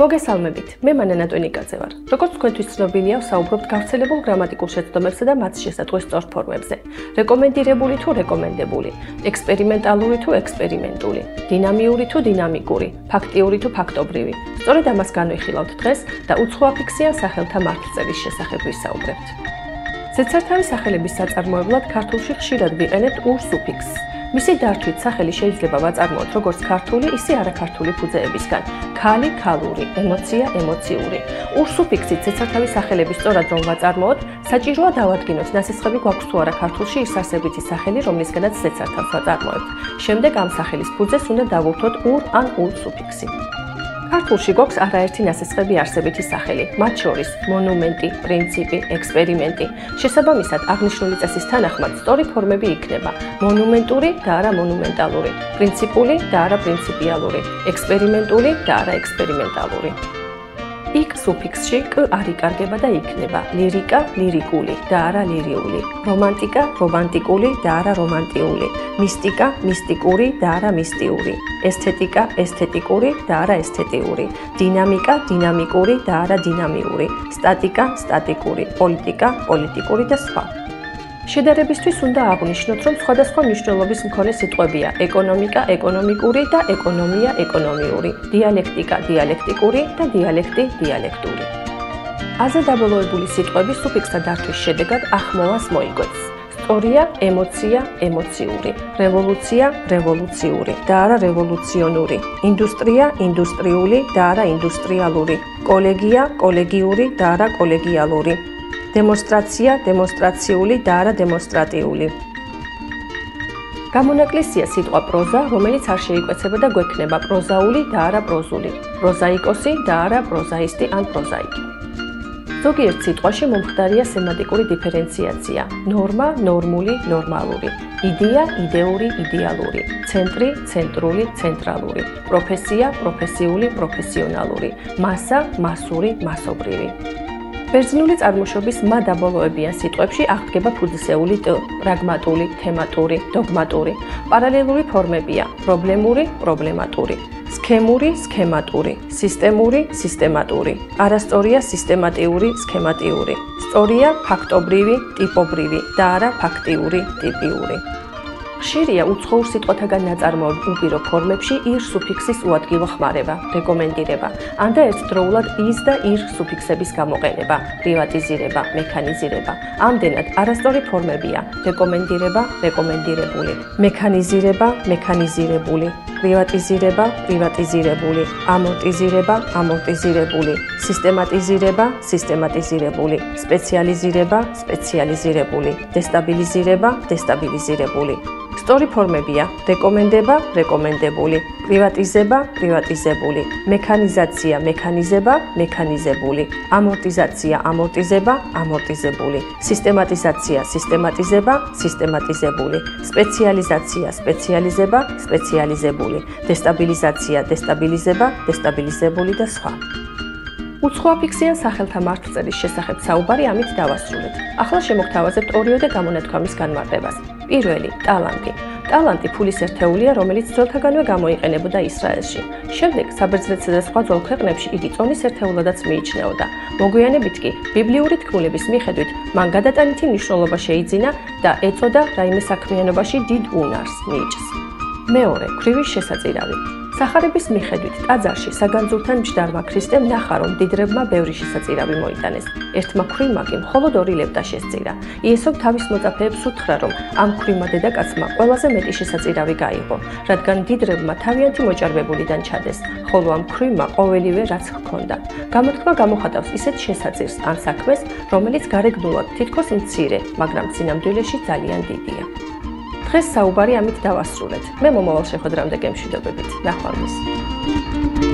მოგესალმებით. მე მანანატონი კაცე ვარ. როგორც თქვენთვის ცნობილია, საუბრობთ გავრცელებულ გრამატიკულ შეცდომებსა და მათ შესატყვის სწორ ფორმებზე. რეკომენდირებული თუ რეკომენდებული, ექსპერიმენტალური თუ ექსპერიმენტული, დინამიური თუ დინამიკური, ფაქტიური თუ ფაქტობრივი. სწორედ ამას განვიხილავთ დღეს და უცხო აფიქსიან სახელთა მართლწერის შესახებ ვისაუბრებთ. ზეცერთავის სახელების საწარმოებლად ქართულში ხშირად ვიყენებთ ურ სუფიქსს. მისი დართვით სახელი შეიძლება ვაწარმოოთ როგორც ქართული, ისე არაქართული ფუძეებისგან. ქალი, ქალური, ემოცია, ემოციური. ურსუფიქსით ცეცხლთავის სახელების სწორად რომ ვაწარმოოთ, საჭიროა დავადგინოთ ნასესხები გვაქვს თუ არა ქართულში ის არსებითი სახელი, რომლისგანაც ცეცხლთავს ვაწარმოებთ. შემდეგ ამ სახელის ფუძეს უნდა დავუხოთ ურ ან ულ სუფიქსი. ქართულში გვაქვს არაერთი ნასესხები არსებითი სახელი, მათ შორის მონუმენტი, პრინციპი, ექსპერიმენტი. შესაბამისად, აღნიშნული წესის თანახმად სწორი ფორმები იქნება: მონუმენტური და არა მონუმენტალური, პრინციპული და არა პრინციპიალური, ექსპერიმენტული და არა ექსპერიმენტალური. იქ სუფიქსში კ არ იკარგება და იქნება. ლირიკა, ლირიკული და არა ლირიული, რომანტიკა, რომანტიკული და არა რომანტიული, მისტიკა, მისტიკური და არა მისტიური, ესთეტიკა, ესთეტიკური და არა ესთეტიური, დინამიკა, დინამიკური და არა დინამიური, სტატიკა, სტატიკური, პოლიტიკა, პოლიტიკური და სხვა. შედარებისთვის უნდა აღვნიშნოთ, რომ სხვადასხვა მნიშვნელობის მქონე სიტყვებია: ეკონომიკა, ეკონომიკური და ეკონომია, ეკონომიური, დიალექტიკა, დიალექტიკური და დიალექტი, დიალექტური. აზე დაბოლოებული სიტყვები სუფიქსთა დართვის შედეგად ახმოვას მოიგვეთს. სწორია, ემოცია, ემოციური, რევოლუცია, რევოლუციური და არა რევოლუციონური, ინდუსტრია, ინდუსტრიული და არა ინდუსტრიალური, კოლეგია, კოლეგიური და არა კოლეგიალური. დემონსტრაცია, დემონსტრაციული და არა დემონსტრატიული. გამონაკლისია სიტყვა პროზა, რომელიც არ შეიკვეცება და გვექნება პროზაული და არა პროზული, პროზაიკოსი და არა პროზაისტი ან პროზაიკი. ზოგიერთ სიტყვაში მომხდარია სემანტიკური დიფერენციაცია: ნორმა, ნორმული, ნორმალური, იდეა, იდეური, იდეალური, ცენტრი, ცენტრული, ცენტრალური, პროფესია, პროფესიული, პროფესიონალური, მასა, მასური, მასობრივი. ბერძნული წარმოშობის მა დაბოლოებიან სიტყვებში აღდგება ფუძისეული ტ, პრაგმატული, თემატური, დოგმატური. პარალელური ფორმებია: პრობლემური, პრობლემატური, სქემური, სქემატური, სისტემური, სისტემატური. არასტორია, სისტემატიური, სქემატიური. სწორია, ფაქტობრივი, ტიპობრივი და არა ფაქტიური, ტიპიური. ხშირია უცხოურ სიტყვათაგან ნაწარმოებ უპირო ფორმებში ირ სუფიქსის უადგილო ხმარება, რეკომენდირება, ან და ერთდროულად ის და ირ სუფიქსების გამოყენება, პრივატიზირება, მექანიზირება. ამდენად არასწორი ფორმებია: რეკომენდირება, რეკომენდირებული, მექანიზირება, მექანიზირებული, პრივატიზირება, პრივატიზირებული, ამორტიზირება, ამორტიზირებული, სისტემატიზირება, სისტემატიზირებული, სპეციალიზირება, სპეციალიზირებული, დესტაბილიზირება, დესტაბილიზირებული. სწორი ფორმებია: რეკომენდება, რეკომენდებული, პრივატიზება, პრივატიზებული, მექანიზაცია, მექანიზება, მექანიზებული, ამორტიზაცია, ამორტიზება, ამორტიზებული, სისტემატიზაცია, სისტემატიზება, სისტემატიზებული, სპეციალიზაცია, სპეციალიზება, სპეციალიზებული, დესტაბილიზაცია, დესტაბილიზება, დესტაბილიზებული და სხვა. უცხოაფიქსიან სახელთა მართლწერის შესახებ საუბარი ამით დავასრულეთ. ახლა შემოგთავაზებთ ორიოდე გამონათქვამის განმარტებას. პირველი, ტალანტი. ტალანტი ფულის ერთეულია, რომელიც ძველთაგანვე გამოიყენებოდა ისრაელში. შემდეგ საბერძნეთსა და სხვა ძველ ქვეყნებში იგი წონის ერთეულადაც მიიჩნეოდა. მოგვიანებით კი ბიბლიური თქმულების მიხედვით მან გადატანითი მნიშვნელობა შეიძინა და ეწოდა რაიმე საქმიანობაში დიდ უნარს მიიჭს. მეორე, ქრივის შესაწირავი. სახარების მიხედვით ტაძარში საგანძურთან მჯდარმა ქრისტემ ნახა რომ დიდრებმა ბევრი შესაწირავი მოიტანეს. ერთმა ქრიმაკი მხოლოდ ორი ლევტა შესწირა. იესომ თავის მოწაფეებს უთხრა რომ ამ ქრიმა დედაკაცმა ყველაზე მეტი შესაწირავი გაიღო, რადგან დიდრებმა თავიანთი მოჭარბებულიდან ჩადეს, ხოლო ამ ქრიმა ყოველივე რაც ჰქონდა. გამოთქმა გამოხატავს ისეთ შესაწირს ან საქმეს, რომელიც გარეგნულად თითქოს მცირე, მაგრამ წინამდვილეში ძალიან დიდია. დღეს საუბარი ამით დავასრულეთ. მე მომავალ შეხვედრამდე გემშვიდობებით. ნახვამდის.